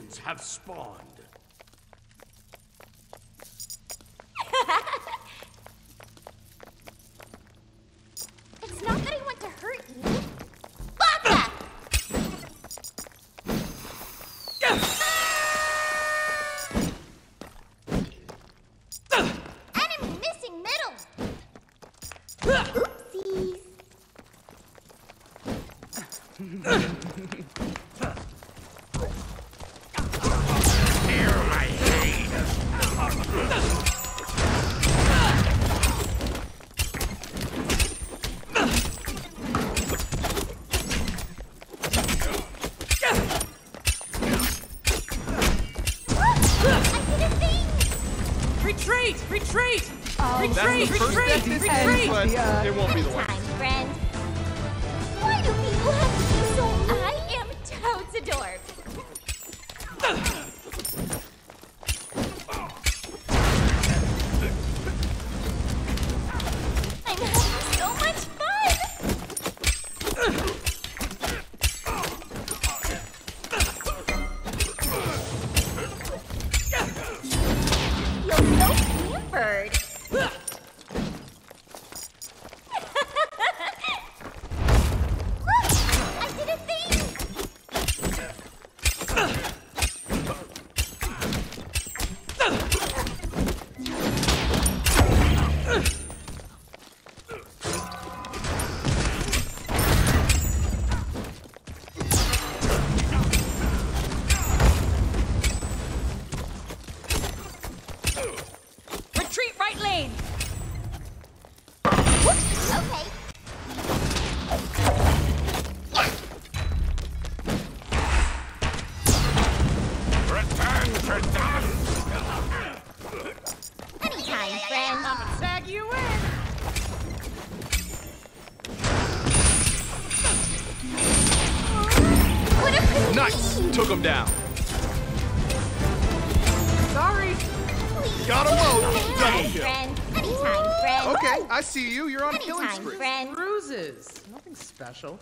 minions have spawned. It's not that I want to hurt you. Baka! Enemy missing middle! Oopsies. Retreat! Retreat! Retreat! the first step retreat! retreat! it won't be the last. Nice! Took him down. Sorry! Please. Got him low. Double kill. friend. Anytime, friend. Okay, I see you. You're on a killing spree. friend. Bruises. Nothing special.